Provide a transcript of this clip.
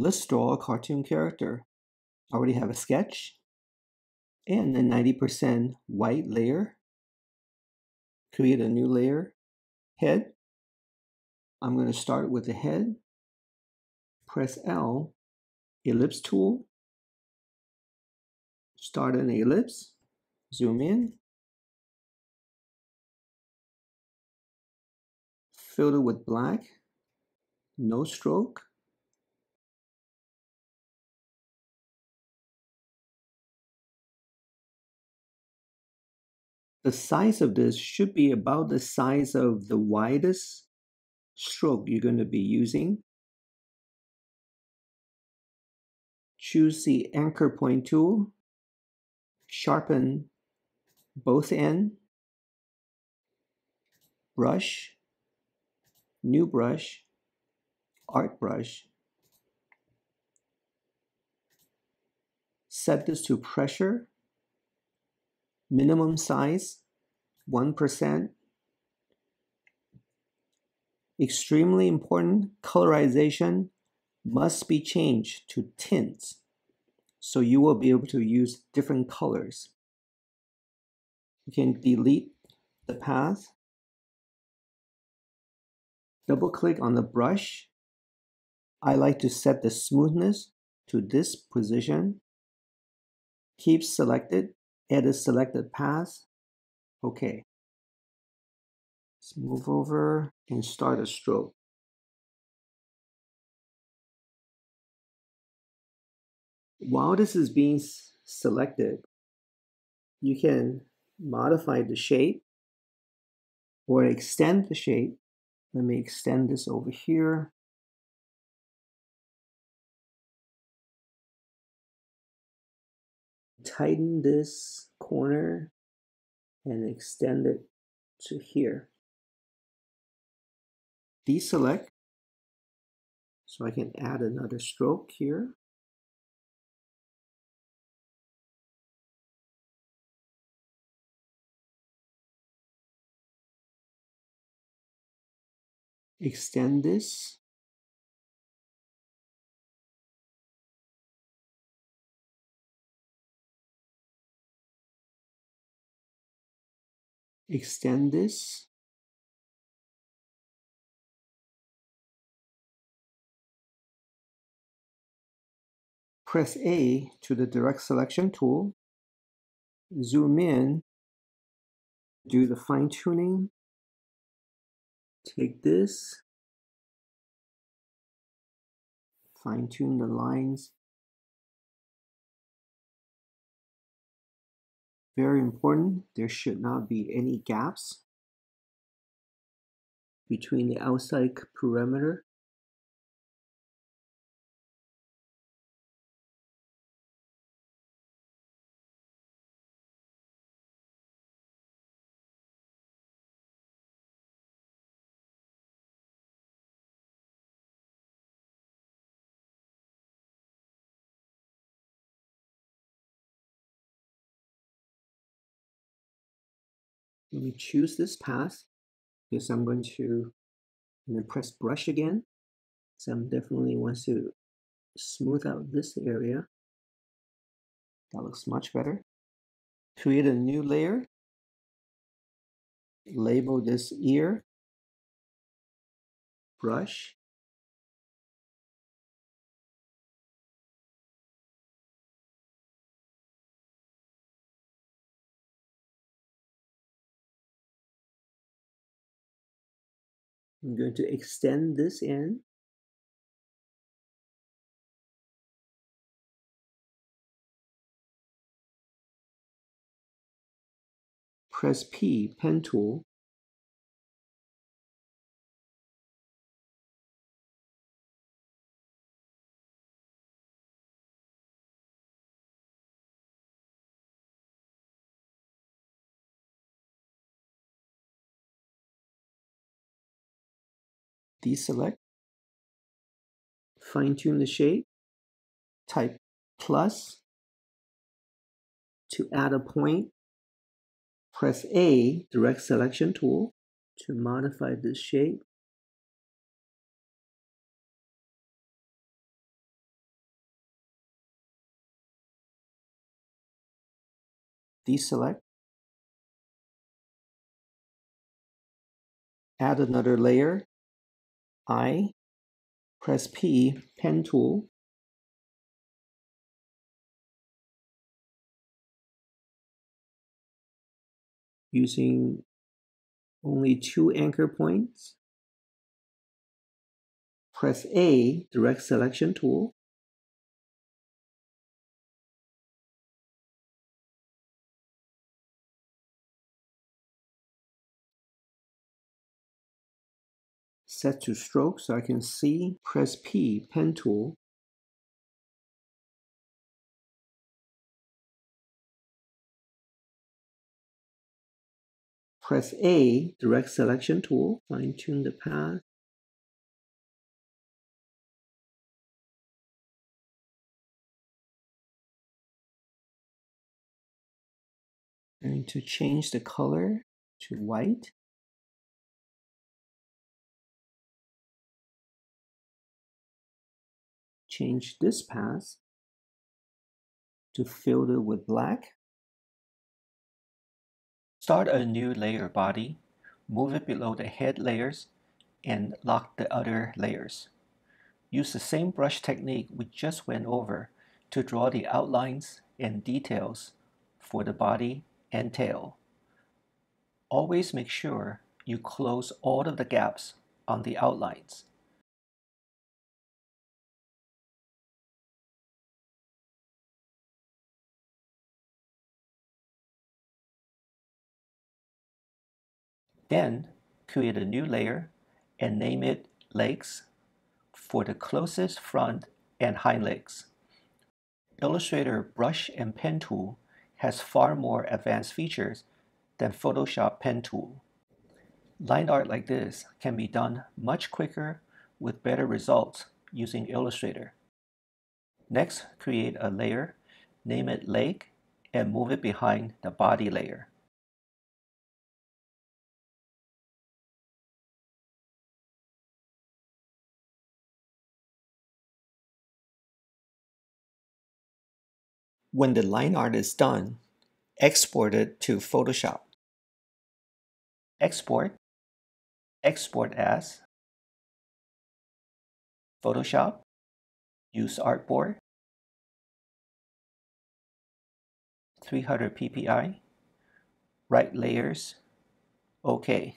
Let's draw a cartoon character. I already have a sketch and a 90% white layer. Create a new layer. Head. I'm going to start with the head. Press L. Ellipse tool. Start an ellipse. Zoom in. Fill it with black. No stroke. The size of this should be about the size of the widest stroke you're going to be using. Choose the anchor point tool, sharpen both end, brush, new brush, art brush. Set this to pressure minimum size 1%. Extremely important, colorization must be changed to tints so you will be able to use different colors. You can delete the path. Double click on the brush. I like to set the smoothness to this position. Keep selected edit selected path. Okay. Let's move over and start a stroke. While this is being selected, you can modify the shape or extend the shape. Let me extend this over here. Tighten this corner and extend it to here. Deselect so I can add another stroke here. Extend this extend this? Press A to the direct selection tool, zoom in, do the fine tuning, take this, fine tune the lines Very important, there should not be any gaps between the outside perimeter Let me choose this path because I'm going to and then press brush again. So I'm definitely wants to smooth out this area. That looks much better. Create a new layer. Label this ear. Brush. I'm going to extend this in. Press P, pen tool. deselect, fine tune the shape, type plus to add a point, press A, direct selection tool, to modify this shape. Deselect. Add another layer Eye, press P, pen tool, using only two anchor points. Press A, direct selection tool. Set to stroke so I can see. Press P, pen tool. Press A, direct selection tool, fine tune the path. Going to change the color to white. Change this path to fill it with black. Start a new layer body, move it below the head layers, and lock the other layers. Use the same brush technique we just went over to draw the outlines and details for the body and tail. Always make sure you close all of the gaps on the outlines. Then create a new layer and name it legs for the closest front and hind legs. Illustrator brush and pen tool has far more advanced features than Photoshop pen tool. Line art like this can be done much quicker with better results using Illustrator. Next, create a layer, name it leg, and move it behind the body layer. When the line art is done, export it to Photoshop. Export, export as, Photoshop, use artboard, 300 ppi, write layers, OK.